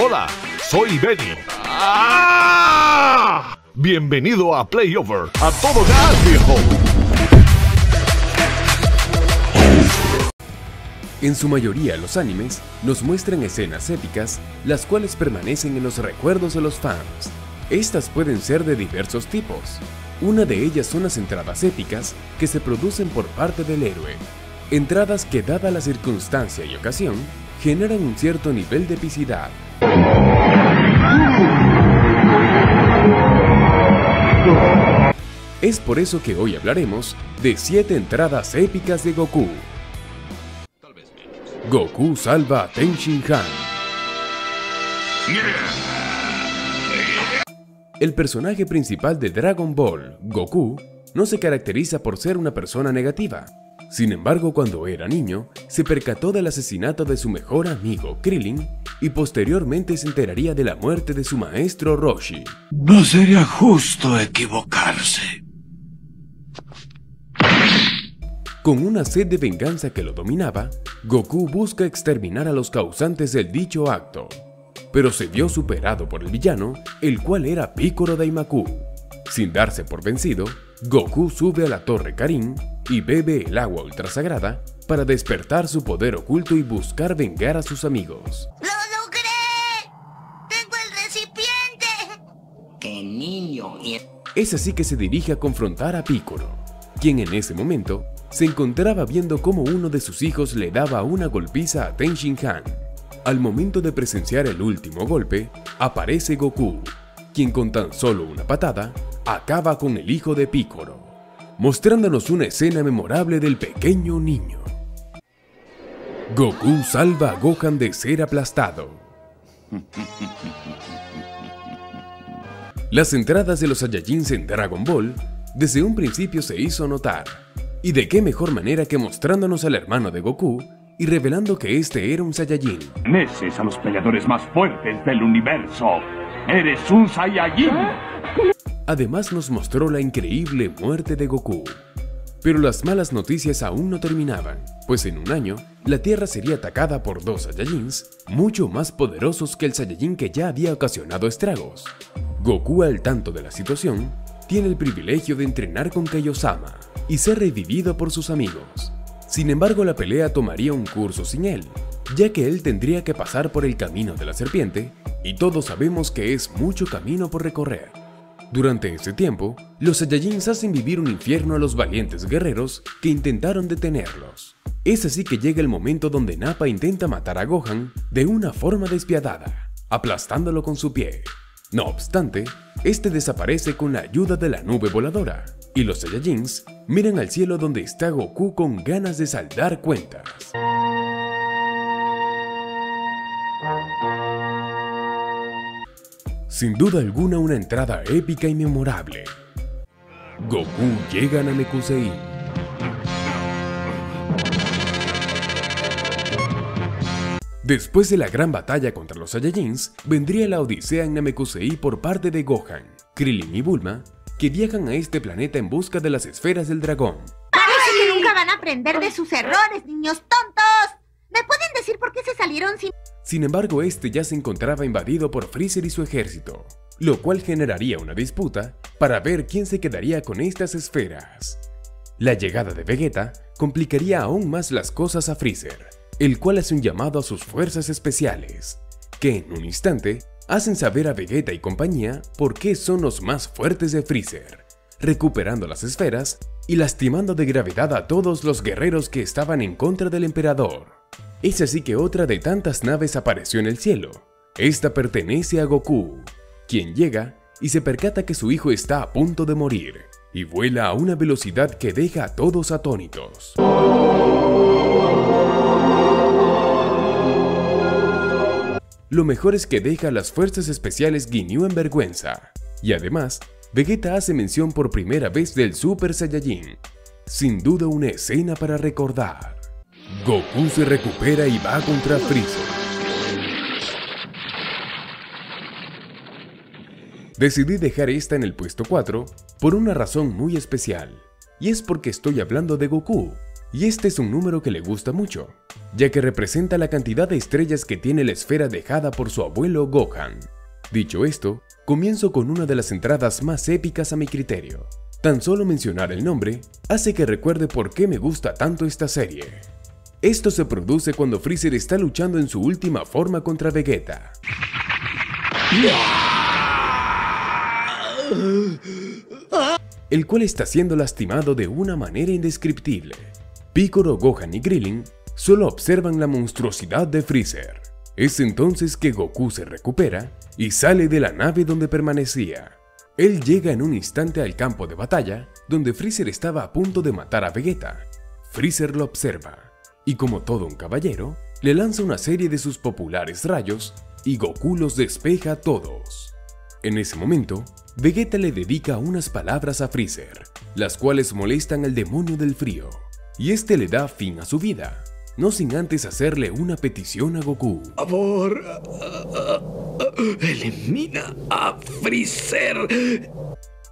Hola, soy Benny. ¡Ah! Bienvenido a Playover. A todo gas, viejo. En su mayoría los animes nos muestran escenas épicas, las cuales permanecen en los recuerdos de los fans. Estas pueden ser de diversos tipos. Una de ellas son las entradas épicas que se producen por parte del héroe. Entradas que dada la circunstancia y ocasión, generan un cierto nivel de epicidad. Es por eso que hoy hablaremos de 7 entradas épicas de Goku. Goku salva a Ten Shin Han. El personaje principal de Dragon Ball, Goku, no se caracteriza por ser una persona negativa. Sin embargo, cuando era niño, se percató del asesinato de su mejor amigo, Krillin, y posteriormente se enteraría de la muerte de su maestro Roshi. No sería justo equivocarse. Con una sed de venganza que lo dominaba, Goku busca exterminar a los causantes del dicho acto, pero se vio superado por el villano, el cual era Piccolo Daimaku. Sin darse por vencido, Goku sube a la Torre Karin y bebe el agua ultrasagrada para despertar su poder oculto y buscar vengar a sus amigos. ¡Lo logré! ¡Tengo el recipiente! ¡Qué niño! Es así que se dirige a confrontar a Piccolo, quien en ese momento se encontraba viendo cómo uno de sus hijos le daba una golpiza a Ten Shin Han. Al momento de presenciar el último golpe, aparece Goku, quien con tan solo una patada acaba con el hijo de Piccolo, mostrándonos una escena memorable del pequeño niño. Goku salva a Gohan de ser aplastado. Las entradas de los Saiyajins en Dragon Ball desde un principio se hizo notar. Y de qué mejor manera que mostrándonos al hermano de Goku y revelando que este era un Saiyajin. Perteneces a los peleadores más fuertes del universo. Eres un Saiyajin. Además nos mostró la increíble muerte de Goku. Pero las malas noticias aún no terminaban, pues en un año, la Tierra sería atacada por dos Saiyajins mucho más poderosos que el Saiyajin que ya había ocasionado estragos. Goku, al tanto de la situación, tiene el privilegio de entrenar con Kaiosama y ser revivido por sus amigos. Sin embargo, la pelea tomaría un curso sin él, ya que él tendría que pasar por el camino de la serpiente, y todos sabemos que es mucho camino por recorrer. Durante ese tiempo, los Saiyajins hacen vivir un infierno a los valientes guerreros que intentaron detenerlos. Es así que llega el momento donde Nappa intenta matar a Gohan de una forma despiadada, aplastándolo con su pie. No obstante, este desaparece con la ayuda de la nube voladora, y los Saiyajins miran al cielo donde está Goku con ganas de saldar cuentas. Sin duda alguna una entrada épica y memorable. Goku llega a Namekusei. Después de la gran batalla contra los Saiyajins, vendría la odisea en Namekusei por parte de Gohan, Krillin y Bulma, que viajan a este planeta en busca de las esferas del dragón. Parece que nunca van a aprender de sus errores, niños tontos. ¿Me pueden decir por qué se salieron sin... Sin embargo, este ya se encontraba invadido por Freezer y su ejército, lo cual generaría una disputa para ver quién se quedaría con estas esferas. La llegada de Vegeta complicaría aún más las cosas a Freezer, el cual hace un llamado a sus fuerzas especiales, que en un instante hacen saber a Vegeta y compañía por qué son los más fuertes de Freezer, recuperando las esferas y lastimando de gravedad a todos los guerreros que estaban en contra del emperador. Es así que otra de tantas naves apareció en el cielo. Esta pertenece a Goku, quien llega y se percata que su hijo está a punto de morir y vuela a una velocidad que deja a todos atónitos. Lo mejor es que deja a las fuerzas especiales Ginyu en vergüenza. Y además, Vegeta hace mención por primera vez del Super Saiyajin. Sin duda una escena para recordar. Goku se recupera y va contra Freezer. Decidí dejar esta en el puesto 4 por una razón muy especial. Y es porque estoy hablando de Goku. Y este es un número que le gusta mucho. ya que representa la cantidad de estrellas que tiene la esfera dejada por su abuelo Gohan. Dicho esto, comienzo con una de las entradas más épicas a mi criterio. Tan solo mencionar el nombre hace que recuerde por qué me gusta tanto esta serie. Esto se produce cuando Freezer está luchando en su última forma contra Vegeta. El cual está siendo lastimado de una manera indescriptible. Piccolo, Gohan y Krillin solo observan la monstruosidad de Freezer. Es entonces que Goku se recupera y sale de la nave donde permanecía. Él llega en un instante al campo de batalla, donde Freezer estaba a punto de matar a Vegeta. Freezer lo observa, y como todo un caballero, le lanza una serie de sus populares rayos y Goku los despeja a todos. En ese momento, Vegeta le dedica unas palabras a Freezer, las cuales molestan al demonio del frío, y este le da fin a su vida, no sin antes hacerle una petición a Goku. Por favor, elimina a Freezer.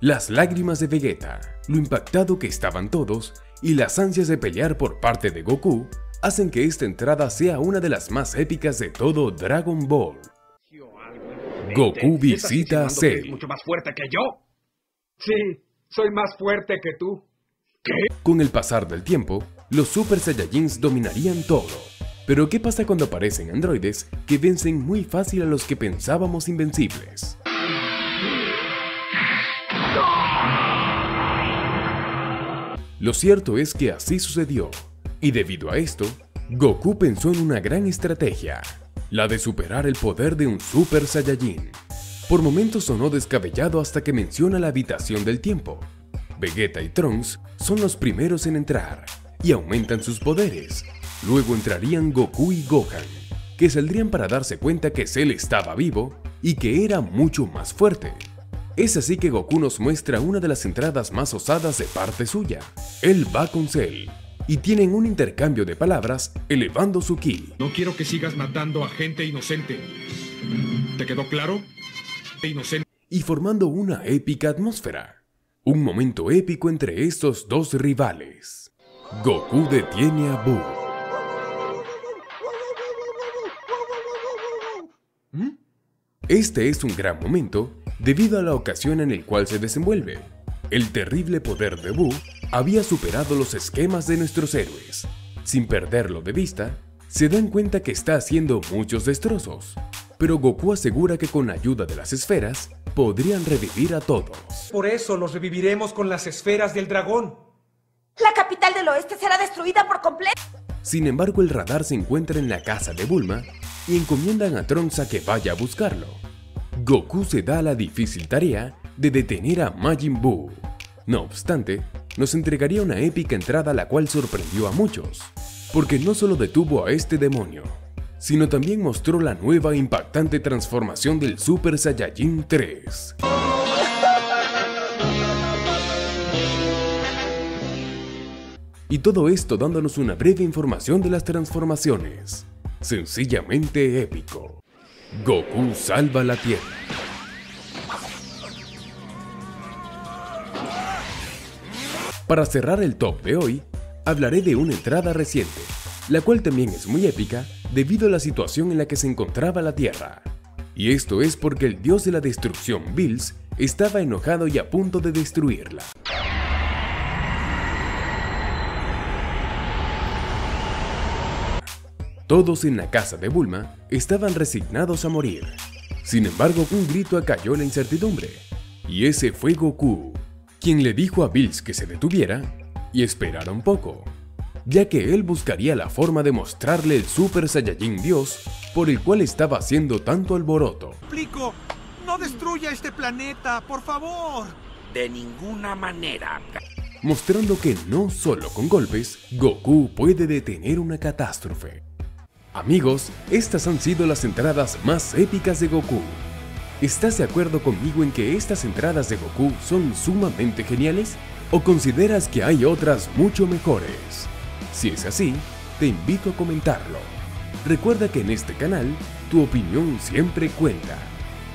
Las lágrimas de Vegeta, lo impactado que estaban todos y las ansias de pelear por parte de Goku hacen que esta entrada sea una de las más épicas de todo Dragon Ball. Goku visita a Cell. mucho más fuerte que yo? Sí, soy más fuerte que tú. Con el pasar del tiempo, los Super Saiyajins dominarían todo. Pero ¿qué pasa cuando aparecen androides que vencen muy fácil a los que pensábamos invencibles? Lo cierto es que así sucedió, y debido a esto, Goku pensó en una gran estrategia, la de superar el poder de un Super Saiyajin. Por momentos sonó descabellado hasta que menciona la habitación del tiempo. Vegeta y Trunks son los primeros en entrar, y aumentan sus poderes. Luego entrarían Goku y Gohan, que saldrían para darse cuenta que Cell estaba vivo y que era mucho más fuerte. Es así que Goku nos muestra una de las entradas más osadas de parte suya. Él va con Cell, y tienen un intercambio de palabras elevando su ki. No quiero que sigas matando a gente inocente. ¿Te quedó claro? Inocente. y formando una épica atmósfera. Un momento épico entre estos dos rivales. Goku detiene a Buu. Este es un gran momento debido a la ocasión en el cual se desenvuelve. El terrible poder de Buu había superado los esquemas de nuestros héroes. Sin perderlo de vista, se dan cuenta que está haciendo muchos destrozos, pero Goku asegura que con ayuda de las esferas podrían revivir a todos. Por eso los reviviremos con las esferas del dragón. La capital del oeste será destruida por completo. Sin embargo, el radar se encuentra en la casa de Bulma y encomiendan a Trunks a que vaya a buscarlo. Goku se da la difícil tarea de detener a Majin Buu. No obstante, nos entregaría una épica entrada la cual sorprendió a muchos, porque no solo detuvo a este demonio, sino también mostró la nueva e impactante transformación del Super Saiyajin 3. Y todo esto dándonos una breve información de las transformaciones. Sencillamente épico. Goku salva la Tierra. Para cerrar el top de hoy, hablaré de una entrada reciente, la cual también es muy épica debido a la situación en la que se encontraba la Tierra. Y esto es porque el dios de la destrucción, Bills, estaba enojado y a punto de destruirla. Todos en la casa de Bulma estaban resignados a morir. Sin embargo, un grito acalló la incertidumbre, y ese fue Goku, quien le dijo a Bills que se detuviera y esperara un poco, ya que él buscaría la forma de mostrarle el Super Saiyajin Dios por el cual estaba haciendo tanto alboroto. Explico. No destruya este planeta, por favor. De ninguna manera. mostrando que no solo con golpes, Goku puede detener una catástrofe. Amigos, estas han sido las entradas más épicas de Goku. ¿Estás de acuerdo conmigo en que estas entradas de Goku son sumamente geniales? ¿O consideras que hay otras mucho mejores? Si es así, te invito a comentarlo. Recuerda que en este canal, tu opinión siempre cuenta.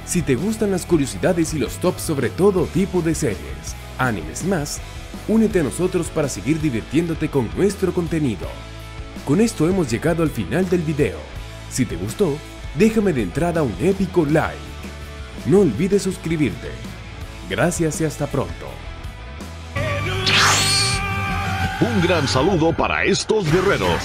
Si te gustan las curiosidades y los tops sobre todo tipo de series, animes más, únete a nosotros para seguir divirtiéndote con nuestro contenido. Con esto hemos llegado al final del video. Si te gustó, déjame de entrada un épico like. No olvides suscribirte. Gracias y hasta pronto. Un gran saludo para estos guerreros.